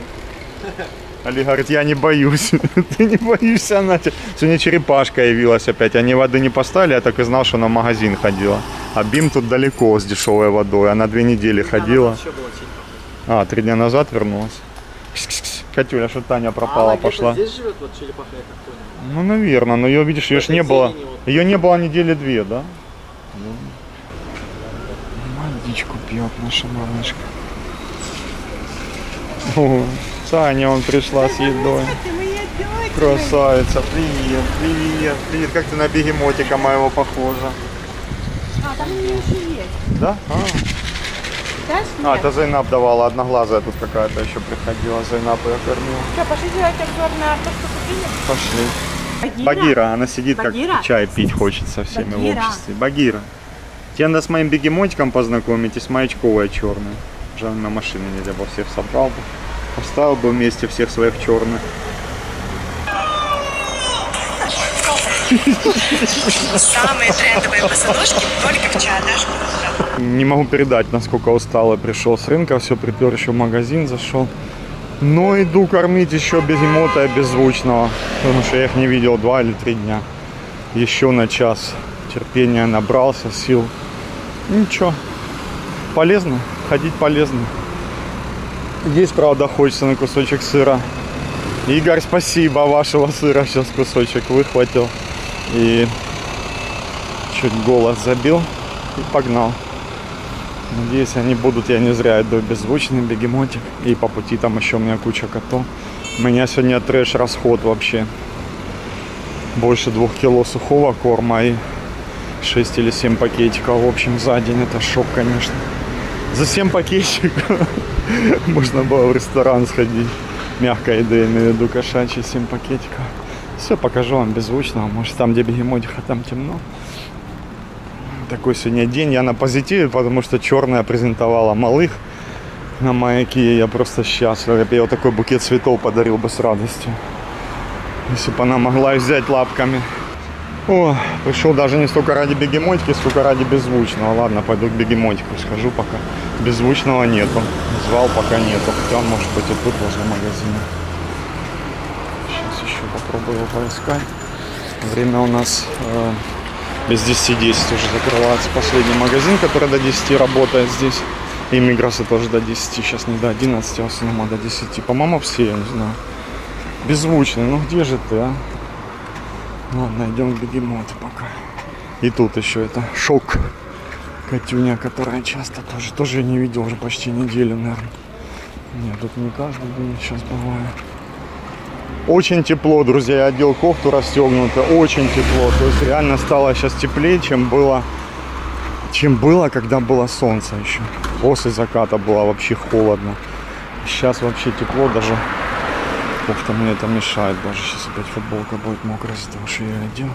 [SPEAKER 1] Али говорит, я не боюсь. Ты не боишься, она. Сегодня черепашка явилась опять. Они воды не поставили, я так и знал, что она в магазин ходила. А Бим тут далеко с дешевой водой. Она две недели ходила. А, три дня назад вернулась. Катюля, что Таня пропала, пошла.
[SPEAKER 3] Здесь живет вот черепаха, я так понял.
[SPEAKER 1] Ну, наверное, но ее, видишь, ее ж не было. Ее не было недели две, да? Водичку пьет наша малышка. О, Таня, он пришла с едой. Красавица, привет, привет, привет. Как ты на бегемотика моего похожа? А, там еще есть. Да? А. А, это Зайнаб давала, одноглазая тут какая-то еще приходила, Зайнаб ее кормила.
[SPEAKER 6] Что, пошли делать обзор на то, что купили?
[SPEAKER 1] Пошли. Багира, она сидит,
[SPEAKER 6] Багира?
[SPEAKER 1] как чай пить хочет со всеми в
[SPEAKER 6] Багира.
[SPEAKER 1] обществе. Багира. Тебе надо с моим бегемотиком познакомитесь, маячковая черная. Жаль, на машине нельзя было всех собрал бы. Поставил бы вместе всех своих черных.
[SPEAKER 8] Самые трендовые босоножки только в Чааташ
[SPEAKER 1] Не могу передать, насколько устало пришел с рынка, все припер еще в магазин, зашел. Но иду кормить еще бегемота беззвучного, потому что я их не видел два или три дня. Еще на час терпения набрался, сил. Ничего, полезно, ходить полезно. Есть, правда, хочется на кусочек сыра. Игорь, спасибо, вашего сыра сейчас кусочек выхватил. И чуть голос забил и погнал. Надеюсь, они будут, я не зря иду беззвучный бегемотик. И по пути там еще у меня куча котов. У меня сегодня трэш расход вообще. Больше двух кило сухого корма и 6 или 7 пакетиков в общем за день. Это шок, конечно. За 7 пакетиков можно было в ресторан сходить. Мягкой еды, имею в виду кошачьи 7 пакетиков. Все, покажу вам беззвучного. Может там, где бегемотиха, там темно. Такой сегодня день. Я на позитиве, потому что черная презентовала малых на маяке. Я просто счастлив. Я бы ей такой букет цветов подарил бы с радостью. Если бы она могла взять лапками. О, пришел даже не столько ради бегемотики, сколько ради беззвучного. Ладно, пойду к бегемотику схожу пока. Беззвучного нету. Звал пока нету. Хотя он может быть и тут возле магазина. Попробую его поискать. Время у нас э, без 10-10 уже закрывается последний магазин, который до 10 работает здесь. И Мигросы тоже до 10, сейчас не до 11, а в основном до 10. По-моему, все, я не знаю. Беззвучный, ну где же ты, а? Ладно, идем к бегемоту пока. И тут еще это шок. Катюня, которая часто тоже, тоже я не видел уже почти неделю, наверное. Нет, тут не каждый день сейчас бывает. Очень тепло, друзья, я одел кофту расстегнутую, очень тепло. То есть реально стало сейчас теплее, чем было, чем было, когда было солнце еще. После заката было вообще холодно. Сейчас вообще тепло, даже кофта мне это мешает. Даже сейчас опять футболка будет мокрая из-за того, что я одел.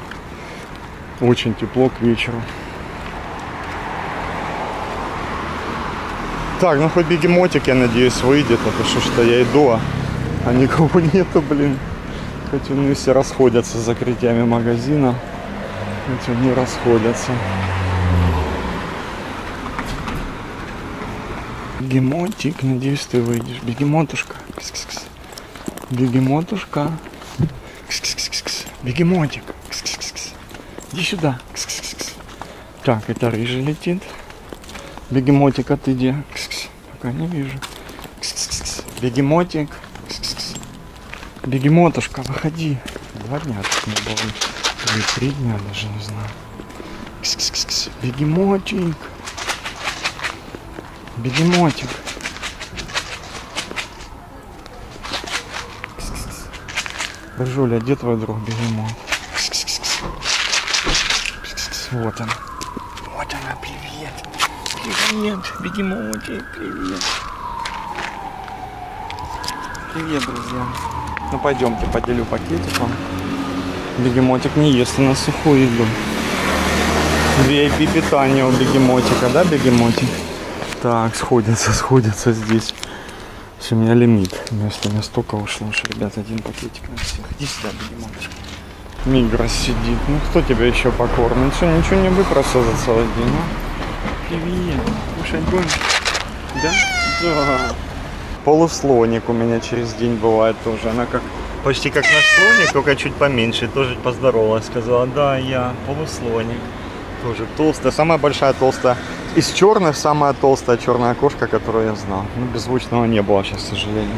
[SPEAKER 1] Очень тепло к вечеру. Так, ну хоть бегемотик, я надеюсь, выйдет, а то что что я иду, а, а никого нету, блин. Хоть они все расходятся с закрытиями магазина. Хоть они расходятся. Бегемотик, надеюсь, ты выйдешь. Бегемотушка. Кс-кс-кс. Бегемотушка. Кс-кс-кс-кс. Бегемотик. Кс-кс-кс. Иди сюда. Кс-кс-кс. Так, это рыжий летит. Бегемотик, а ты где? Кс-кс. Пока не вижу. Кс-кс-кс. Бегемотик. Бегемотушка, выходи. Два дня тут не было. Или три дня даже, не знаю. Кс-кс-кс. Бегемотик. Бегемотик. Кс-кс-кс. Рыжуля, где твой друг бегемот? Кс-кс-кс. Кс-кс-кс. Вот он. Вот она, привет. Привет, бегемотик, привет. Привет, друзья. Ну пойдемте, поделю пакетиком. Бегемотик не ест на сухую еду. VIP питание у бегемотика, да, бегемотик? Так, сходятся, сходятся здесь. Все, у меня лимит. Если у меня столько ушло, что, ребят, один пакетик на всех. Иди сюда, бегемотушка. Мигрос сидит. Ну, кто тебя еще покормит? Что, ничего не выпросил за целый день, а? Привет. Кушать будешь? Да? Да. Полуслоник у меня через день бывает тоже. Она как почти как наш слоник, только чуть поменьше. Тоже поздоровалась, сказала, да, я полуслоник. Тоже толстая, самая большая толстая. Из черных самая толстая черная кошка, которую я знал. Ну, беззвучного не было сейчас, к сожалению.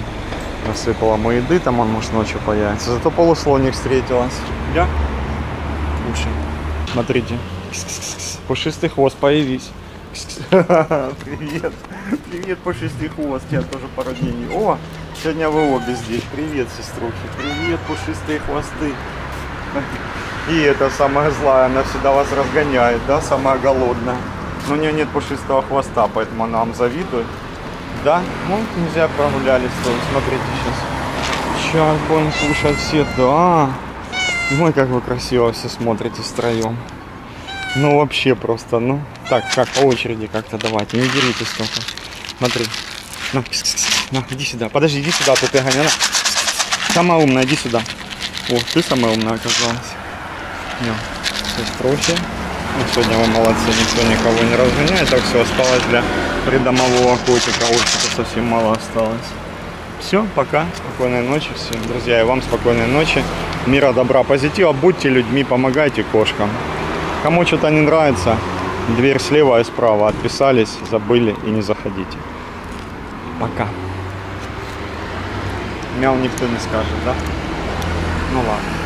[SPEAKER 1] Насыпала мы еды, там он, может, ночью появится. Зато полуслоник встретилась. Я? Слушай. Смотрите. Пушистый хвост, появись. Привет. Привет, пушистый хвост. Я тоже пару дней. не- О, сегодня вы обе здесь. Привет, сеструхи. Привет, пушистые хвосты. И это самая злая, она всегда вас разгоняет, да, самая голодная. Но у нее нет пушистого хвоста, поэтому она вам завидует. Да? Ну, нельзя прогулялись, смотрите сейчас. Сейчас будем кушать все, да. Ой, как вы красиво все смотритесь втроем. Ну, вообще просто, ну. Так, как, по очереди как-то давайте, не деритесь только. Смотри. На, на, иди сюда. Подожди, иди сюда, тут я гоняла. Самая умная, иди сюда. О, ты самая умная оказалась. Ну, все струхи. Ну, сегодня вы молодцы, никто никого не разгоняет. Так все осталось для придомового котика. Ой, совсем мало осталось. Все, пока. Спокойной ночи всем. Друзья, и вам спокойной ночи. Мира, добра, позитива. Будьте людьми, помогайте кошкам. Кому что-то не нравится, дверь слева и справа. Отписались, забыли и не заходите. Пока. Мяу никто не скажет, да? Ну ладно.